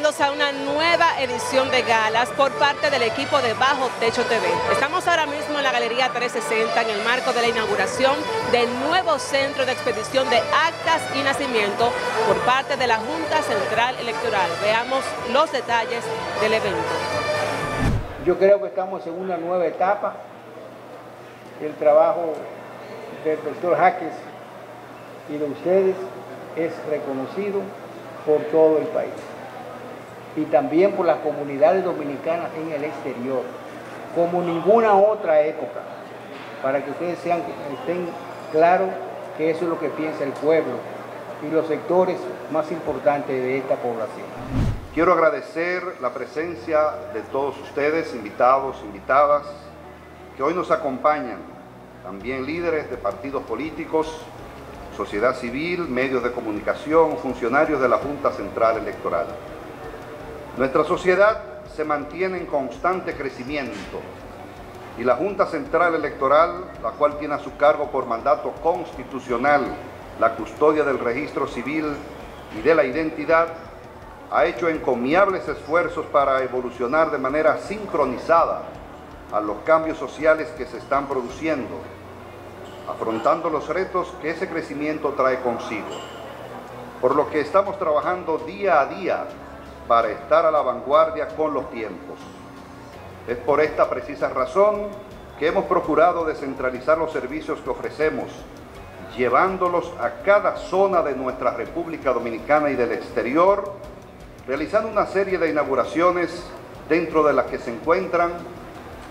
bienvenidos a una nueva edición de galas por parte del equipo de Bajo Techo TV. Estamos ahora mismo en la Galería 360 en el marco de la inauguración del nuevo centro de expedición de actas y nacimiento por parte de la Junta Central Electoral. Veamos los detalles del evento. Yo creo que estamos en una nueva etapa. El trabajo del doctor Jaques y de ustedes es reconocido por todo el país y también por las comunidades dominicanas en el exterior, como ninguna otra época, para que ustedes sean, estén claros que eso es lo que piensa el pueblo y los sectores más importantes de esta población. Quiero agradecer la presencia de todos ustedes, invitados, invitadas, que hoy nos acompañan, también líderes de partidos políticos, sociedad civil, medios de comunicación, funcionarios de la Junta Central Electoral. Nuestra sociedad se mantiene en constante crecimiento y la Junta Central Electoral, la cual tiene a su cargo por mandato constitucional la custodia del registro civil y de la identidad, ha hecho encomiables esfuerzos para evolucionar de manera sincronizada a los cambios sociales que se están produciendo afrontando los retos que ese crecimiento trae consigo. Por lo que estamos trabajando día a día para estar a la vanguardia con los tiempos. Es por esta precisa razón que hemos procurado descentralizar los servicios que ofrecemos, llevándolos a cada zona de nuestra República Dominicana y del exterior, realizando una serie de inauguraciones dentro de las que se encuentran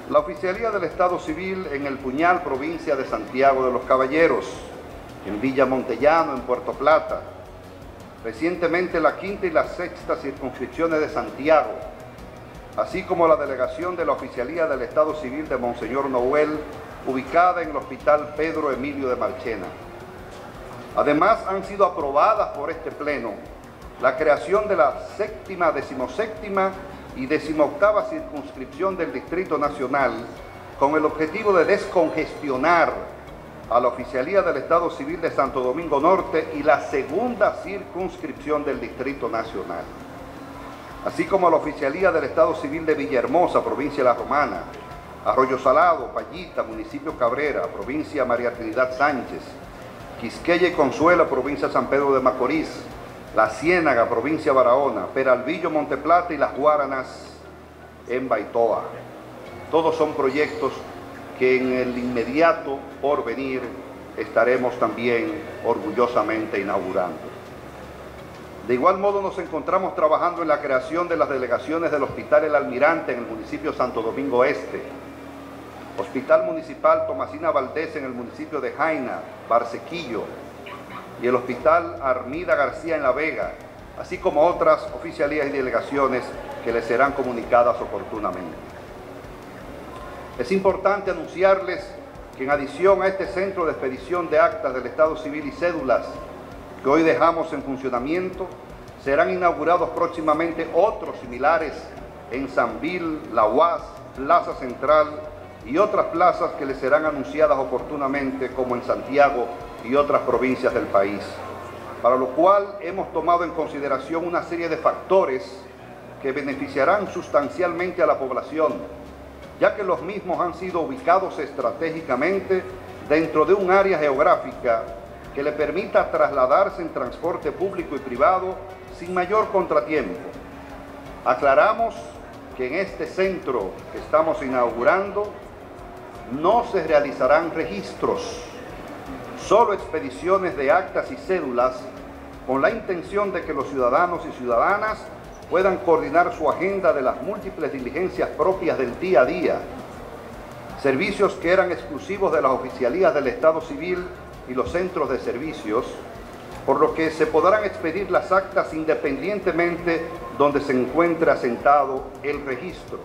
la Oficialía del Estado Civil en El Puñal, provincia de Santiago de los Caballeros, en Villa Montellano, en Puerto Plata. Recientemente la quinta y la sexta circunscripciones de Santiago, así como la delegación de la Oficialía del Estado Civil de Monseñor Noel, ubicada en el Hospital Pedro Emilio de Marchena. Además, han sido aprobadas por este Pleno la creación de la séptima, decimoséptima y decimoctava circunscripción del Distrito Nacional con el objetivo de descongestionar a la Oficialía del Estado Civil de Santo Domingo Norte y la segunda circunscripción del Distrito Nacional, así como a la Oficialía del Estado Civil de Villahermosa, provincia de La Romana, Arroyo Salado, Payita, municipio Cabrera, provincia María Trinidad Sánchez, Quisqueya y Consuela, provincia San Pedro de Macorís, la Ciénaga, provincia Barahona, Peralvillo, Monteplata y Las Guaranas en Baitoa. Todos son proyectos que en el inmediato porvenir estaremos también orgullosamente inaugurando. De igual modo nos encontramos trabajando en la creación de las delegaciones del Hospital El Almirante en el municipio Santo Domingo Este, Hospital Municipal Tomasina Valdés en el municipio de Jaina, Barsequillo, y el Hospital Armida García en La Vega, así como otras oficialías y delegaciones que les serán comunicadas oportunamente. Es importante anunciarles que en adición a este centro de expedición de actas del Estado Civil y cédulas que hoy dejamos en funcionamiento, serán inaugurados próximamente otros similares en Sanvil, La UAS, Plaza Central y otras plazas que les serán anunciadas oportunamente como en Santiago y otras provincias del país, para lo cual hemos tomado en consideración una serie de factores que beneficiarán sustancialmente a la población, ya que los mismos han sido ubicados estratégicamente dentro de un área geográfica que le permita trasladarse en transporte público y privado sin mayor contratiempo. Aclaramos que en este centro que estamos inaugurando no se realizarán registros solo expediciones de actas y cédulas con la intención de que los ciudadanos y ciudadanas puedan coordinar su agenda de las múltiples diligencias propias del día a día, servicios que eran exclusivos de las oficialías del Estado Civil y los centros de servicios, por lo que se podrán expedir las actas independientemente donde se encuentre asentado el registro.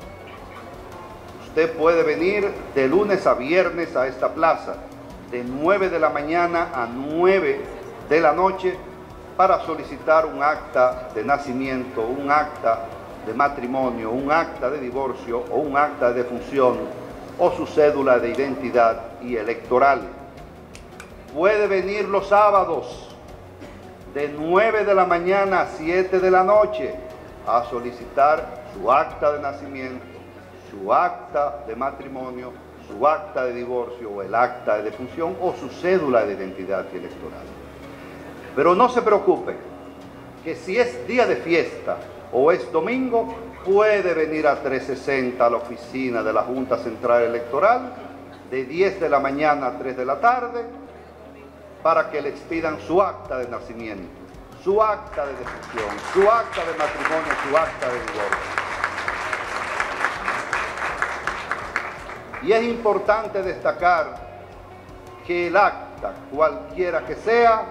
Usted puede venir de lunes a viernes a esta plaza de 9 de la mañana a 9 de la noche para solicitar un acta de nacimiento, un acta de matrimonio, un acta de divorcio o un acta de defunción o su cédula de identidad y electoral. Puede venir los sábados de 9 de la mañana a 7 de la noche a solicitar su acta de nacimiento, su acta de matrimonio, su acta de divorcio o el acta de defunción o su cédula de identidad electoral. Pero no se preocupe, que si es día de fiesta o es domingo, puede venir a 360 a la oficina de la Junta Central Electoral de 10 de la mañana a 3 de la tarde para que le expidan su acta de nacimiento, su acta de defunción, su acta de matrimonio, su acta de divorcio. Y es importante destacar que el acta, cualquiera que sea,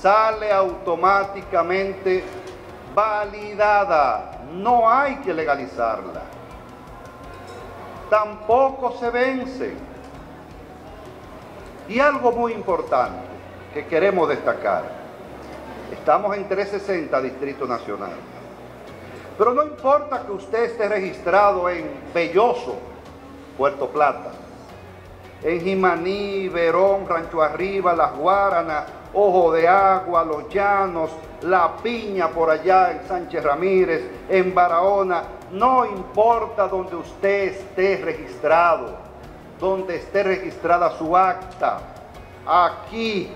sale automáticamente validada. No hay que legalizarla. Tampoco se vence. Y algo muy importante que queremos destacar. Estamos en 360 Distrito Nacional. Pero no importa que usted esté registrado en Belloso, Puerto Plata, en Jimaní, Verón, Rancho Arriba, Las Guaranas, Ojo de Agua, Los Llanos, La Piña por allá en Sánchez Ramírez, en Barahona, no importa donde usted esté registrado, donde esté registrada su acta, aquí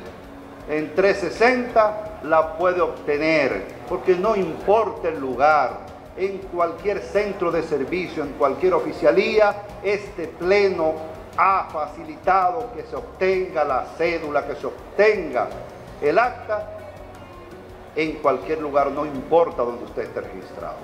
en 360 la puede obtener, porque no importa el lugar, en cualquier centro de servicio, en cualquier oficialía, este pleno ha facilitado que se obtenga la cédula, que se obtenga el acta en cualquier lugar, no importa donde usted esté registrado.